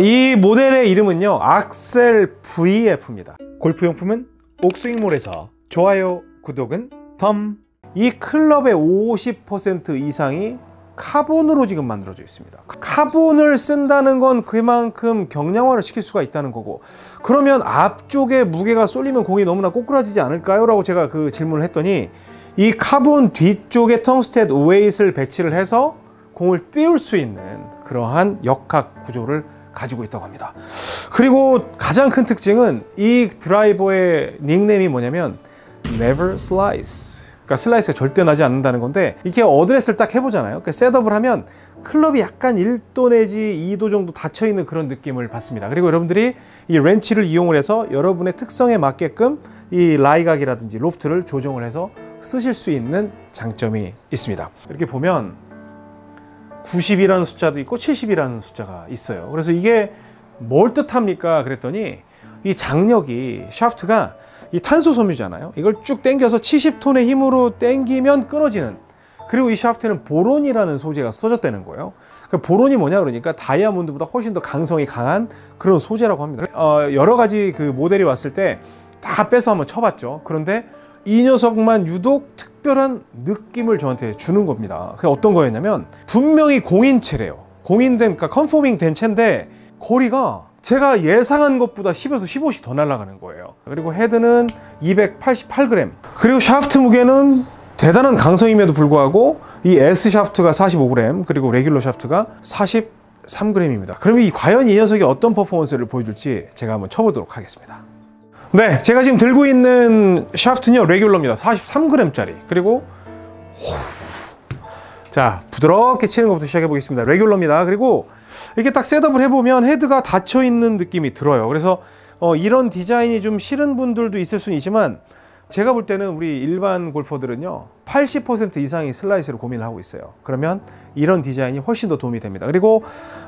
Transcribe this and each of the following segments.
이 모델의 이름은요 악셀 VF입니다. 골프용품은 옥스윙몰에서 좋아요 구독은 덤 이 클럽의 50% 이상이 카본으로 지금 만들어져 있습니다. 카본을 쓴다는 건 그만큼 경량화를 시킬 수가 있다는 거고 그러면 앞쪽에 무게가 쏠리면 공이 너무나 꼬꾸라지지 않을까요? 라고 제가 그 질문을 했더니 이 카본 뒤쪽에 텅스텐 웨이트를 배치를 해서 공을 띄울 수 있는 그러한 역학 구조를 가지고 있다고 합니다. 그리고 가장 큰 특징은 이 드라이버의 닉네임이 뭐냐면 Never Slice. 그러니까 슬라이스가 절대 나지 않는다는 건데 이렇게 어드레스를 딱 해보잖아요. 그러니까 셋업을 하면 클럽이 약간 1도 내지 2도 정도 닫혀있는 그런 느낌을 받습니다. 그리고 여러분들이 이 렌치를 이용을 해서 여러분의 특성에 맞게끔 이 라이각이라든지 로프트를 조정을 해서 쓰실 수 있는 장점이 있습니다. 이렇게 보면 90이라는 숫자도 있고 70이라는 숫자가 있어요. 그래서 이게 뭘 뜻합니까? 그랬더니 이 장력이 샤프트가 이 탄소 섬유잖아요. 이걸 쭉 당겨서 70톤의 힘으로 당기면 끊어지는. 그리고 이 샤프트는 보론이라는 소재가 써졌다는 거예요. 그 보론이 뭐냐 그러니까 다이아몬드보다 훨씬 더 강성이 강한 그런 소재라고 합니다. 어, 여러 가지 그 모델이 왔을 때 다 빼서 한번 쳐봤죠. 그런데 이 녀석만 유독 특별한 느낌을 저한테 주는 겁니다. 그게 어떤 거였냐면 분명히 공인채래요. 공인된 그러니까 conforming 된 채인데 거리가 제가 예상한 것보다 10에서 15씩 더 날아가는 거예요. 그리고 헤드는 288g 그리고 샤프트 무게는 대단한 강성임에도 불구하고 이 S 샤프트가 45g 그리고 레귤러 샤프트가 43g입니다. 그럼 이 과연 이 녀석이 어떤 퍼포먼스를 보여줄지 제가 한번 쳐보도록 하겠습니다 네 제가 지금 들고 있는 샤프트는요 레귤러입니다. 43g 짜리. 그리고 자 부드럽게 치는 것부터 시작해 보겠습니다. 레귤러입니다. 그리고 이렇게 딱 셋업을 해보면 헤드가 닫혀 있는 느낌이 들어요. 그래서 어, 이런 디자인이 좀 싫은 분들도 있을 수는 있지만 제가 볼 때는 우리 일반 골퍼들은요 80% 이상이 슬라이스를 고민을 하고 있어요. 그러면 이런 디자인이 훨씬 더 도움이 됩니다. 그리고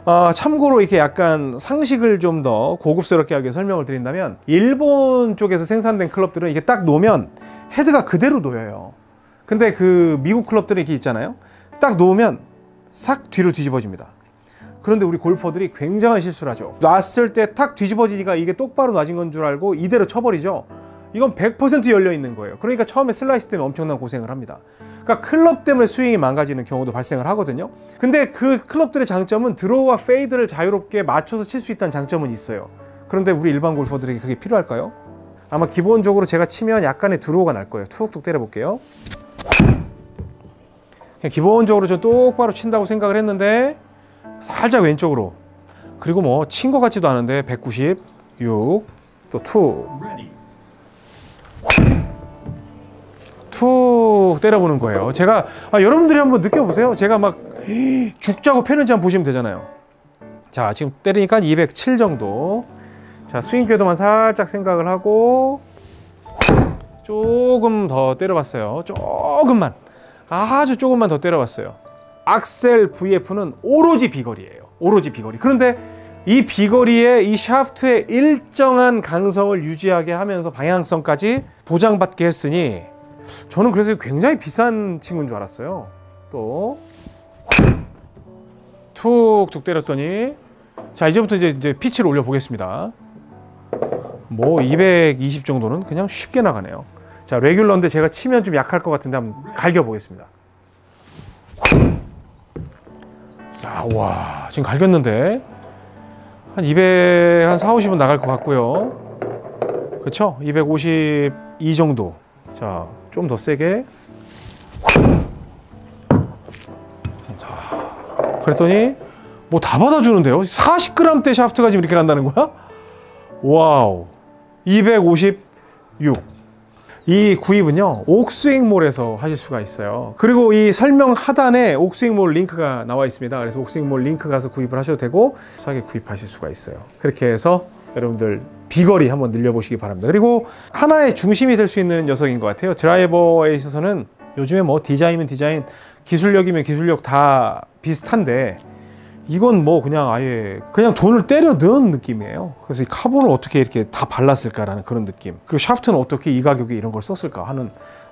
어, 참고로 이렇게 약간 상식을 좀 더 고급스럽게 하게 설명을 드린다면 일본 쪽에서 생산된 클럽들은 이게 딱 놓으면 헤드가 그대로 놓여요. 근데 그 미국 클럽들이 이렇게 있잖아요. 딱 놓으면 싹 뒤로 뒤집어집니다. 그런데 우리 골퍼들이 굉장한 실수를 하죠. 놨을 때 탁 뒤집어지니까 이게 똑바로 놔진 건 줄 알고 이대로 쳐버리죠 이건 100% 열려 있는 거예요. 그러니까 처음에 슬라이스 때문에 엄청난 고생을 합니다. 그러니까 클럽 때문에 스윙이 망가지는 경우도 발생을 하거든요. 근데 그 클럽들의 장점은 드로우와 페이드를 자유롭게 맞춰서 칠 수 있다는 장점은 있어요. 그런데 우리 일반 골퍼들에게 그게 필요할까요? 아마 기본적으로 제가 치면 약간의 드로우가 날 거예요. 툭툭 때려 볼게요. 기본적으로 좀 똑바로 친다고 생각을 했는데 살짝 왼쪽으로. 그리고 뭐 친 것 같지도 않은데 196 또2 툭 때려보는 거예요. 제가 아, 여러분들이 한번 느껴보세요. 제가 막 죽자고 패는지 한번 보시면 되잖아요. 자 지금 때리니까 207 정도. 자 스윙 궤도만 살짝 생각을 하고 조금 더 때려봤어요. 조금만. 아주 조금만 더 때려봤어요. 악셀 VF는 오로지 비거리예요. 오로지 비거리. 그런데 이 비거리에 이 샤프트의 일정한 강성을 유지하게 하면서 방향성까지 보장받게 했으니 저는 그래서 굉장히 비싼 친구인 줄 알았어요. 또. 툭툭 때렸더니. 자 이제부터 이제, 이제 피치를 올려 보겠습니다. 뭐 220 정도는 그냥 쉽게 나가네요. 자 레귤러인데 제가 치면 좀 약할 것 같은데 한번 갈겨 보겠습니다. 자, 와. 지금 갈겼는데. 한 200, 한 4, 50은 나갈 것 같고요. 그쵸? 252 정도 자, 좀 더 세게. 자, 그랬더니 뭐 다 받아주는데요? 40g대 샤프트가 지금 이렇게 간다는 거야? 와우. 256 이 구입은요 옥스윙몰에서 하실 수가 있어요. 그리고 이 설명 하단에 옥스윙몰 링크가 나와 있습니다. 그래서 옥스윙몰 링크 가서 구입을 하셔도 되고 싸게 구입하실 수가 있어요. 그렇게 해서 여러분들 비거리 한번 늘려보시기 바랍니다. 그리고 하나의 중심이 될 수 있는 녀석인 것 같아요. 드라이버에 있어서는 요즘에 뭐 디자인은 디자인 기술력이면 기술력 다 비슷한데 이건 뭐 그냥 아예 그냥 돈을 때려 넣은 느낌이에요. 그래서 이 카본을 어떻게 이렇게 다 발랐을까라는 그런 느낌. 그리고 샤프트는 어떻게 이 가격에 이런 걸 썼을까 하는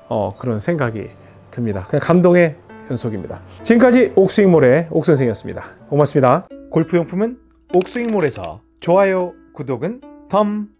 어, 그런 생각이 듭니다. 그냥 감동의 연속입니다. 지금까지 옥스윙몰의 옥선생이었습니다. 고맙습니다. 골프용품은 옥스윙몰에서 좋아요, 구독은 덤